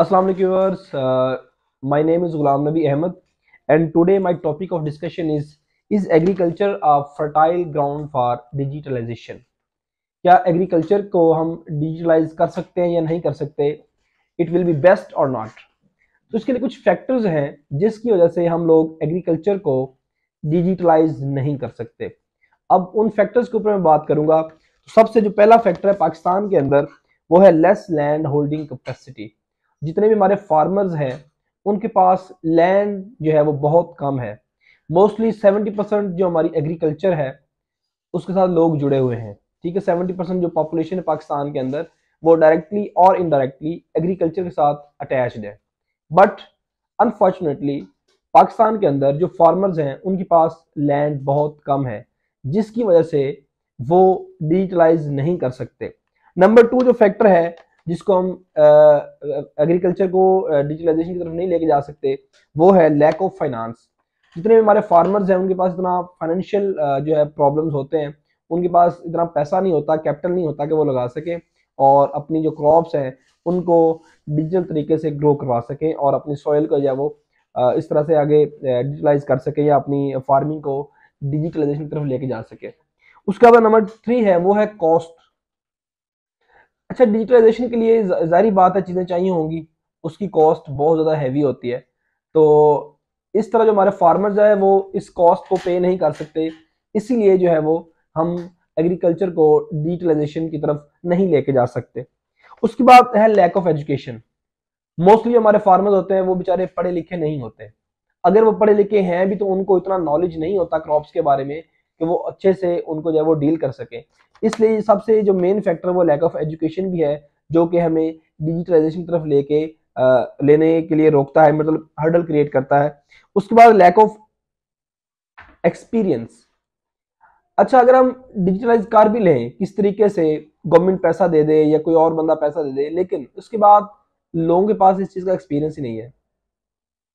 Alaikum viewers. Uh, my name is Ghulam Nabi Ahmed and today my topic of discussion is is agriculture a fertile ground for क्या agriculture को हम digitalise कर सकते हैं या नहीं कर सकते? It will be best or not तो इसके लिए कुछ फैक्टर्स हैं जिसकी वजह से हम लोग एग्रीकल्चर को डिजिटलाइज नहीं कर सकते। अब उन फैक्टर्स के ऊपर मैं बात करूँगा। तो सबसे जो पहला फैक्टर है पाकिस्तान के अंदर वो है लेस लैंड होल्डिंग कैपेसिटी जितने भी हमारे फार्मर्स हैं, उनके पास लैंड जो है वो बहुत कम है। मोस्टली सेवेंटी परसेंट जो हमारी एग्रीकल्चर है, उसके साथ लोग जुड़े हुए हैं। ठीक है सेवेंटी परसेंट जो पॉपुलेशन है पाकिस्तान के अंदर, वो डायरेक्टली और इनडायरेक्टली एग्रीकल्चर के साथ अटैच्ड है। बट अनफॉर्चुनेटली पाकिस्तान के अंदर जो फार्मर्स हैं, उनके पास लैंड बहुत कम है, जिसकी वजह से वो डिजिटलाइज नहीं कर सकते। नंबर टू जो फैक्टर है जिसको हम एग्रीकल्चर को डिजिटलाइजेशन की तरफ़ नहीं लेके जा सकते, वो है लैक ऑफ़ फाइनेंस जितने भी हमारे फार्मर्स हैं, उनके पास इतना फाइनेंशियल जो है प्रॉब्लम्स होते हैं, उनके पास इतना पैसा नहीं होता कैपिटल नहीं होता कि वो लगा सके और अपनी जो क्रॉप्स हैं, उनको डिजिटल तरीके से ग्रो करवा सकें और अपनी सॉइल को जो है वो इस तरह से आगे डिजिटलाइज कर सके या अपनी फ़ार्मिंग को डिजिटलाइजेशन की तरफ़ लेके जा सके। उसके बाद नंबर थ्री है, वो है कॉस्ट अच्छा डिजिटलाइजेशन के लिए जारी बात है, चीज़ें चाहिए होंगी। उसकी कॉस्ट बहुत ज़्यादा हैवी होती है। तो इस तरह जो हमारे फार्मर्स है, वो इस कॉस्ट को पे नहीं कर सकते। इसीलिए जो है वो हम एग्रीकल्चर को डिजिटलाइजेशन की तरफ़ नहीं लेके जा सकते। उसके बाद है लैक ऑफ़ एजुकेशन मोस्टली हमारे फार्मर्स होते हैं, वो बेचारे पढ़े लिखे नहीं होते। अगर वो पढ़े लिखे हैं भी तो उनको इतना नॉलेज नहीं होता क्रॉप्स के बारे में कि वो अच्छे से उनको जो है वो डील कर सके। इसलिए सबसे जो मेन फैक्टर वो लैक ऑफ़ एजुकेशन भी है, जो कि हमें डिजिटलाइजेशन की तरफ़ लेके लेने के लिए रोकता है मतलब हर्डल क्रिएट करता है। उसके बाद लैक ऑफ़ एक्सपीरियंस अच्छा अगर हम डिजिटलाइज कर भी लें, किस तरीके से गवर्नमेंट पैसा दे दे या कोई और बंदा पैसा दे दे, लेकिन उसके बाद लोगों के पास इस चीज़ का एक्सपीरियंस ही नहीं है।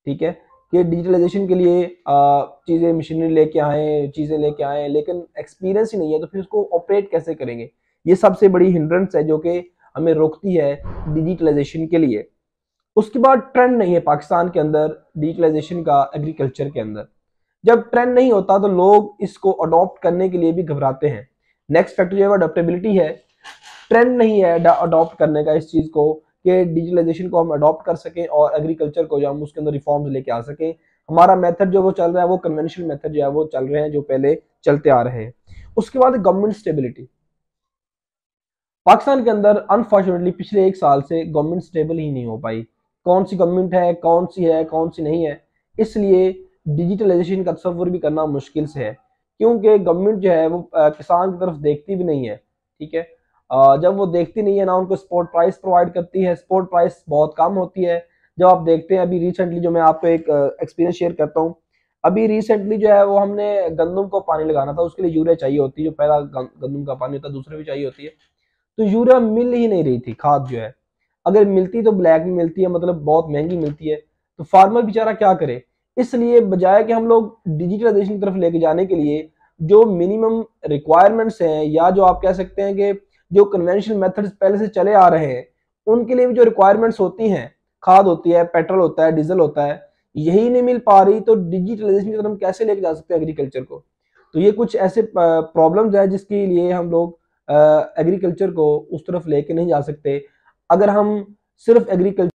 ठीक है? कि डिजिटलाइजेशन के लिए चीज़ें मशीनरी लेके आए, चीज़ें लेके आए, लेकिन एक्सपीरियंस ही नहीं है तो फिर उसको ऑपरेट कैसे करेंगे? ये सबसे बड़ी हिंड्रेंस है जो कि हमें रोकती है डिजिटलाइजेशन के लिए। उसके बाद ट्रेंड नहीं है पाकिस्तान के अंदर डिजिटलाइजेशन का एग्रीकल्चर के अंदर। जब ट्रेंड नहीं होता तो लोग इसको अडॉप्ट करने के लिए भी घबराते हैं। नेक्स्ट फैक्टर जो है अडोप्टेबिलिटी है। ट्रेंड नहीं है अडॉप्ट करने का इस चीज़ को। कि डिजिटलाइजेशन को हम अडॉप्ट कर सकें और एग्रीकल्चर को जो हम उसके अंदर रिफॉर्म्स लेके आ सकें। हमारा मेथड जो वो चल रहा है, वो कन्वेंशनल मेथड जो है, वो चल रहे हैं, जो पहले चलते आ रहे हैं। उसके बाद गवर्नमेंट स्टेबिलिटी पाकिस्तान के अंदर अनफॉर्चुनेटली पिछले एक साल से गवर्नमेंट स्टेबल ही नहीं हो पाई। कौन सी गवर्नमेंट है, कौन सी है, कौन सी नहीं है, इसलिए डिजिटलाइजेशन का तस्वर भी करना मुश्किल से है। क्योंकि गवर्नमेंट जो है वो किसान की तरफ़ देखती भी नहीं है, ठीक है? जब वो देखती नहीं है ना, उनको स्पोर्ट प्राइस प्रोवाइड करती है स्पोर्ट प्राइस बहुत कम होती है। जब आप देखते हैं, अभी रिसेंटली जो मैं आपको एक एक्सपीरियंस शेयर करता हूँ, अभी रिसेंटली जो है वो हमने गंदम को पानी लगाना था, उसके लिए यूरिया चाहिए होती है, जो पहला गंदम का पानी होता है, दूसरे भी चाहिए होती है। तो यूरिया मिल ही नहीं रही थी, खाद जो है। अगर मिलती तो ब्लैक में मिलती है मतलब बहुत महँगी मिलती है। तो फार्मर बेचारा क्या करे? इसलिए बजाय कि हम लोग डिजिटलाइजेशन की तरफ़ लेके जाने के लिए, जो मिनिमम रिक्वायरमेंट्स हैं, या जो आप कह सकते हैं कि जो कन्वेंशनल मेथड्स पहले से चले आ रहे हैं, उनके लिए भी जो रिक्वायरमेंट्स होती हैं, खाद होती है पेट्रोल होता है डीजल होता है, यही नहीं मिल पा रही तो डिजिटलाइजेशन की तरफ़ हम कैसे लेके जा सकते हैं एग्रीकल्चर को? तो ये कुछ ऐसे प्रॉब्लम है जिसके लिए हम लोग एग्रीकल्चर को उस तरफ़ लेके नहीं जा सकते। अगर हम सिर्फ़ एग्रीकल्चर